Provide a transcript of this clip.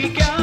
We quer.